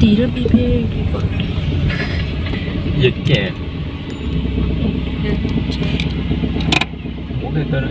tí là bị bê giật chè. Giật chè. Muốn cái tên là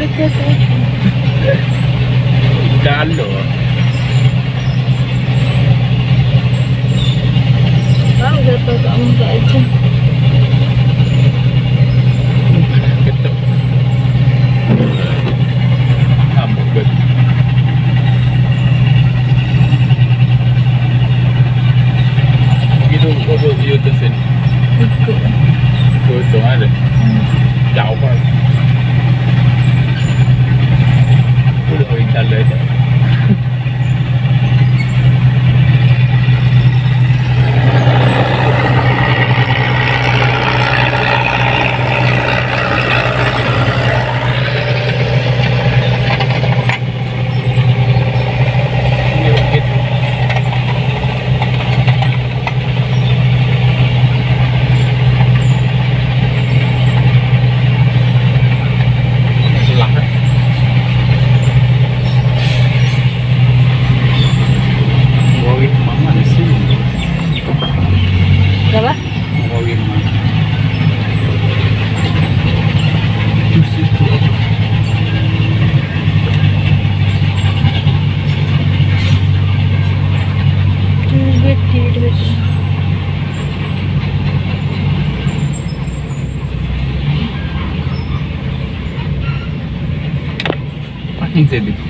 Balik ko. dedik.